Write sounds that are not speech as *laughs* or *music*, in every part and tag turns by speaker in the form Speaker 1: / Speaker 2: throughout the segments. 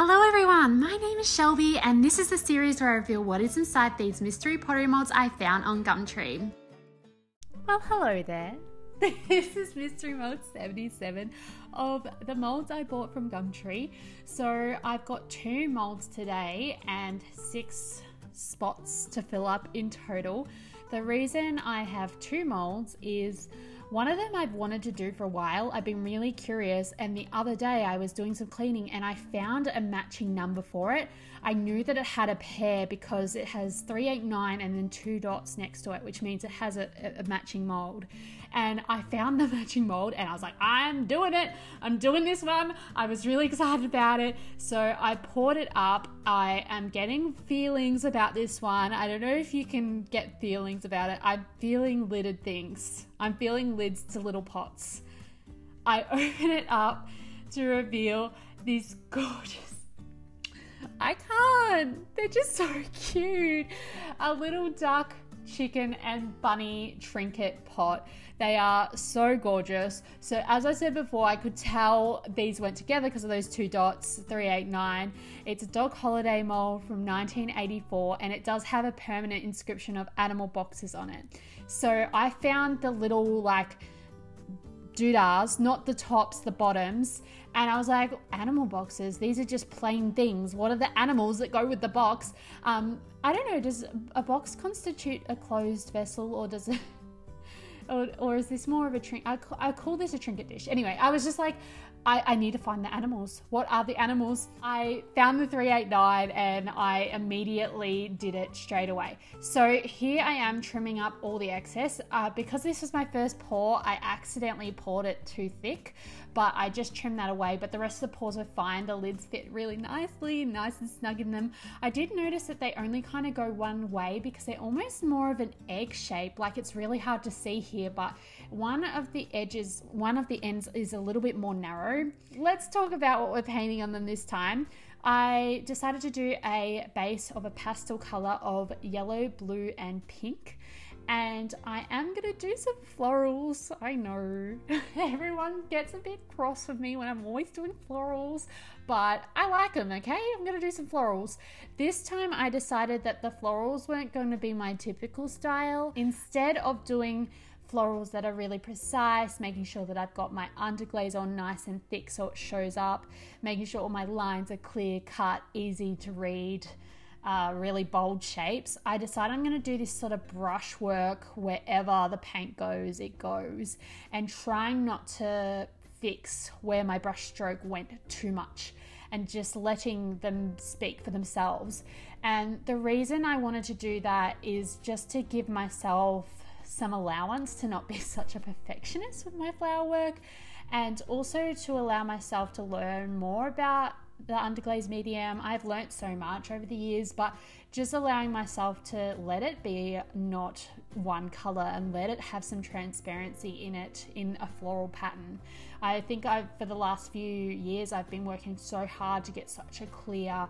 Speaker 1: Hello everyone, my name is Shelby and this is the series where I reveal what is inside these mystery pottery molds I found on Gumtree. Well, hello there. *laughs* This is Mystery Mold 77 of the molds I bought from Gumtree. So I've got two molds today and six spots to fill up in total. The reason I have two molds is one of them I've wanted to do for a while. I've been really curious, and the other day I was doing some cleaning and I found a matching number for it. I knew that it had a pair because it has 389 and then two dots next to it, which means it has a, a matching mold. And I found the *laughs* matching mold and I was like, I'm doing it. I'm doing this one. I was really excited about it. So I poured it up. I am getting feelings about this one. I don't know if you can get feelings about it. I'm feeling lidded things. I'm feeling lids to little pots. I *laughs* open it up to reveal these gorgeous I can't. They're just so *laughs* cute. A little duck, chicken, and bunny trinket pot. They are so gorgeous. So, as I said before, I could tell these went together because of those two dots 389. It's a Doc Holliday mold from 1984 and it does have a permanent inscription of animal boxes on it. So, I found the little like doodads, not the tops, the bottoms. And I was like, animal boxes, these are just plain things. What are the animals that go with the box? Um, I don't know, does a box constitute a closed vessel or does it. *laughs* Or, or is this more of a trinket? I, I call this a trinket dish. Anyway, I was just like, I, I, need to find the animals. What are the animals? I found the 389 and I immediately did it straight away. So here I am trimming up all the excess. Uh, because this was my first pour, I accidentally poured it too thick, but I just trimmed that away. But the rest of the pours were fine. The lids fit really nicely, nice and snug in them. I did notice that they only kind of go one way because they're almost more of an egg shape. Like it's really hard to see here, but one of the edges, one of the ends is a little bit more narrow. Let's talk about what we're painting on them this time. I decided to do a base of a pastel color of yellow, blue, and pink. And I am gonna do some florals. I know *laughs* everyone gets a bit cross with me when I'm always doing florals, but I like them, okay? I'm gonna do some florals. This time I decided that the florals weren't going to be my typical style. Instead of doing florals that are really precise, making sure that I've got my underglaze on nice and thick so it shows up, making sure all my lines are clear cut, easy to read, uh, really bold shapes. I decide I'm going to do this sort of brush work wherever the paint goes, it goes, and trying not to fix where my brush stroke went too much and just letting them speak for themselves. And the reason I wanted to do that is just to give myself some allowance to not be *laughs* such a perfectionist with my flower work and also to allow myself to learn more about the underglaze medium. I've learnt so much over the years, but just allowing myself to let it be not one color and let it have some transparency in it in a floral pattern. I think I've for the last few years I've been working so hard to get such a clear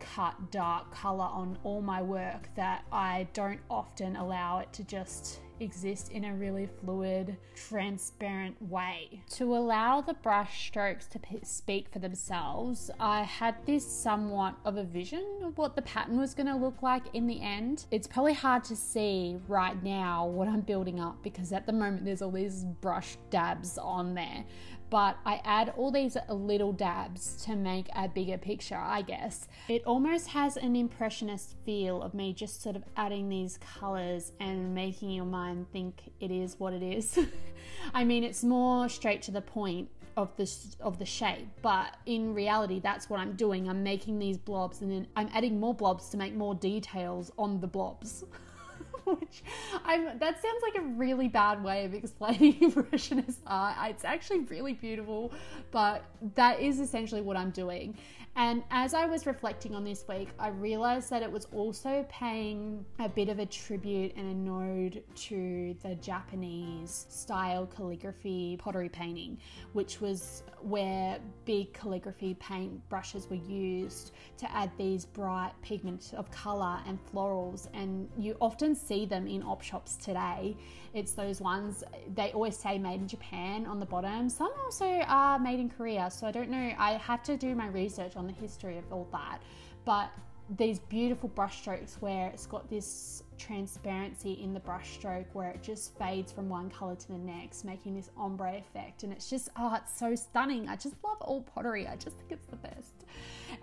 Speaker 1: cut dark color on all my work that I don't often allow it to just exist in a really fluid, transparent way. To allow the brush strokes to speak for themselves, I had this somewhat of a vision of what the pattern was going to look like in the end. It's probably hard to see right now what I'm building up because at the moment there's all these brush dabs on there but I add all these little dabs to make a bigger picture, I guess. It almost has an impressionist feel of me just sort of adding these colors and making your mind think it is what it is. *laughs* I mean, it's more straight to the point of the of the shape but in reality that's what I'm doing I'm making these blobs and then I'm adding more blobs to make more details on the blobs *laughs* *laughs* which I'm, that sounds like a really bad way of explaining *laughs* Impressionist art. It's actually really beautiful, but that is essentially what I'm doing. And as I was reflecting on this week, I realized that it was also paying a bit of a tribute and a nod to the Japanese style calligraphy pottery painting, which was where big calligraphy paint brushes were used to add these bright pigments of color and florals. And you often see see them in op shops today. It's those ones they always say made in Japan on the bottom. Some also are made in Korea, so I don't know. I have to do my research on the history of all that. But these beautiful brush strokes where it's got this transparency in the brush stroke where it just fades from one color to the next, making this ombre effect. And it's just, oh, it's so stunning. I just love all pottery. I just think it's the best.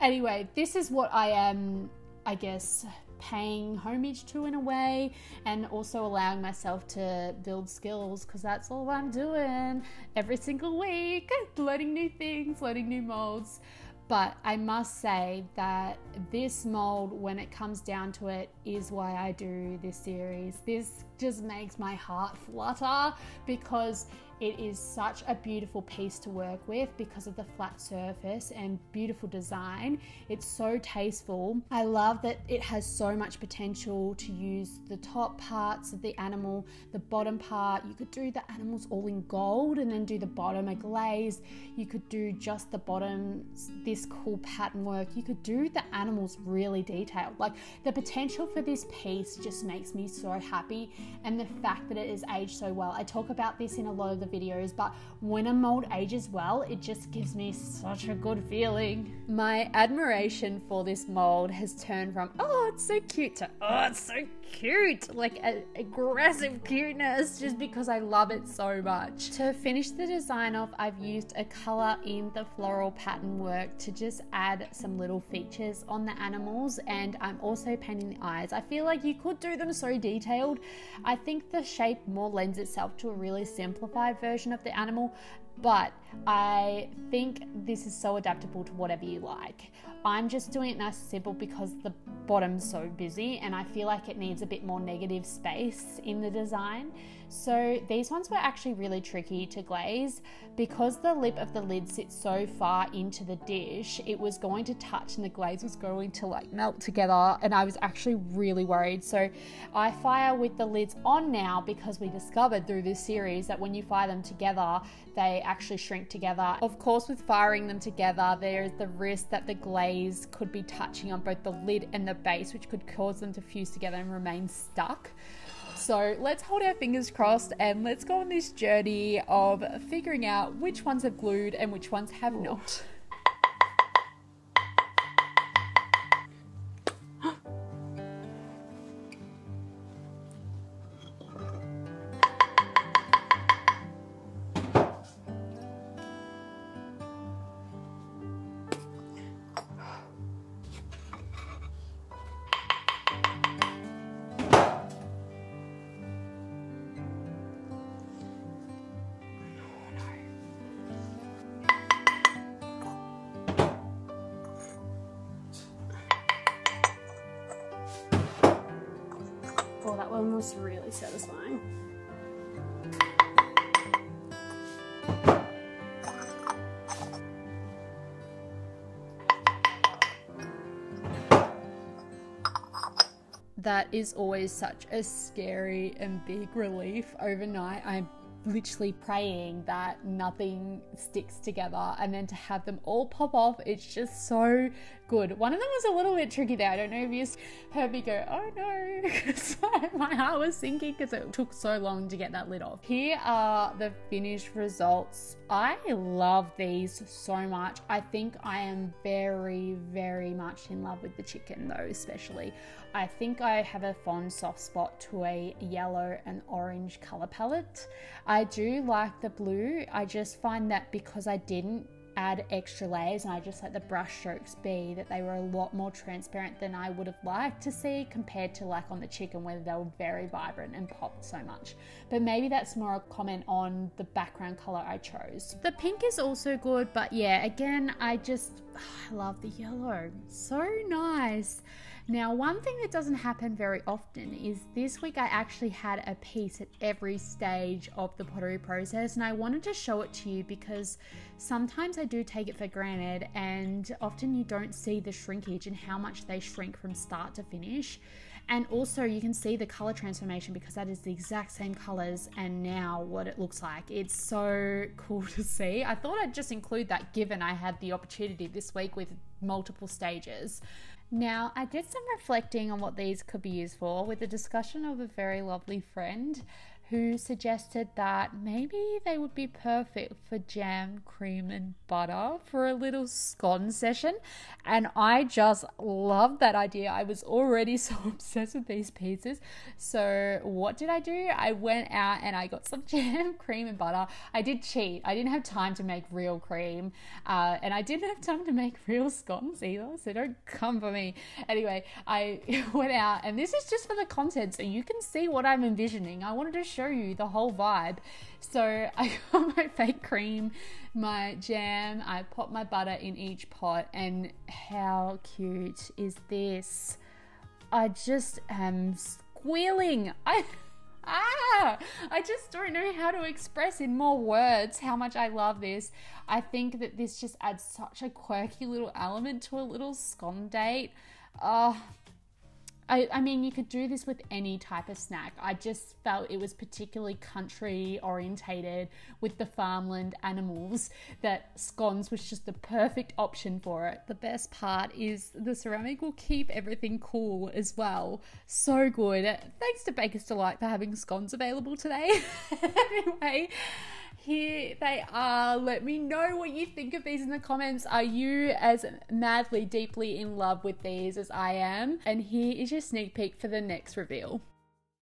Speaker 1: Anyway, this is what I am, I guess, paying homage to in a way, and also allowing myself to build skills because that's all I'm doing every single week, *laughs* learning new things, learning new molds. But I must say that this mold, when it comes down to it, is why I do this series. This just makes my heart flutter because it is such a beautiful piece to work with because of the flat surface and beautiful design. It's so tasteful. I love that it has so much potential to use the top parts of the animal, the bottom part. You could do the animals all in gold and then do the bottom a glaze. You could do just the bottom, this cool pattern work. You could do the animals really detailed. Like the potential for this piece just makes me so happy. And the fact that it is aged so well. I talk about this in a lot of the videos, but when a mold ages well, it just gives me such a good feeling. My admiration for this mold has turned from, oh, it's so cute, to, oh, it's so cute, like a, aggressive cuteness, just because I love it so much. To finish the design off, I've used a color in the floral pattern work to just add some little features on the animals, and I'm also painting the eyes. I feel like you could do them so detailed. I think the shape more lends itself to a really simplified version of the animal, but I think this is so adaptable to whatever you like. I'm just doing it nice and simple because the bottom's so busy and I feel like it needs a bit more negative space in the design. So these ones were actually really tricky to glaze because the lip of the lid sits so far into the dish. It was going to touch and the glaze was going to like melt together and I was actually really worried. So I fire with the lids on now because we discovered through this series that when you fire them together, they actually shrink together. Of course, with firing them together, there is the risk that the glaze could be touching on both the lid and the base, which could cause them to fuse together and remain stuck. So let's hold our fingers crossed and let's go on this journey of figuring out which ones have glued and which ones have not. Was really satisfying. That is always such a scary and big relief overnight. I'm literally praying that nothing sticks together and then to have them all pop off it's just so good. One of them was a little bit tricky there. I don't know if you heard me go oh no *laughs* my heart was sinking because it took so long to get that lid off. Here are the finished results. I love these so much. I think i am very very much in love with the chicken though especially. I think I have a fond soft spot to a yellow and orange color palette. I do like the blue. I just find that because I didn't add extra layers and I just let the brush strokes be that they were a lot more transparent than I would have liked to see compared to like on the chicken where they were very vibrant and popped so much. But maybe that's more a comment on the background color I chose. The pink is also good, but yeah, again, I just *sighs* I love the yellow. So nice. Now, one thing that doesn't happen very often is this week I actually had a piece at every stage of the pottery process, and I wanted to show it to you because sometimes I do take it for granted, and often you don't see the shrinkage and how much they shrink from start to finish. And also you can see the color transformation because that is the exact same colors and now what it looks like. It's so *laughs* cool to see. I thought I'd just include that given I had the opportunity this week with multiple stages. Now, I did some reflecting on what these could be used for with the discussion of a very lovely friend who suggested that maybe they would be perfect for jam, cream, and butter for a little scone session. And I just loved that idea. I was already *laughs* so obsessed with these pieces. So, what did I do? I went out and I got some *laughs* jam, cream, and butter. I did cheat. I didn't have time to make real cream, uh, and I didn't have time to make real scones either. So, don't come for me. Anyway, I *laughs* went out, and this is just for the content so you can see what I'm envisioning. I wanted to show you the whole vibe. So *laughs* I got my fake cream, my jam, I put my butter in each pot, and how cute is this? I just am squealing. I *laughs* ah, I just don't know how to express in more words how much I love this. I think that this just adds such a quirky little element to a little scone date. Oh, I, I mean, you could do this with any type of snack. I just felt it was particularly country orientated with the farmland animals that scones was just the perfect option for it. The best part is the ceramic will keep everything cool as well. So good. Thanks to Bakers Delight for having scones available today. *laughs* anyway, here they are. Let me know what you think of these in the comments. Are you as madly, deeply in love with these as I am? And here is your sneak peek for the next reveal.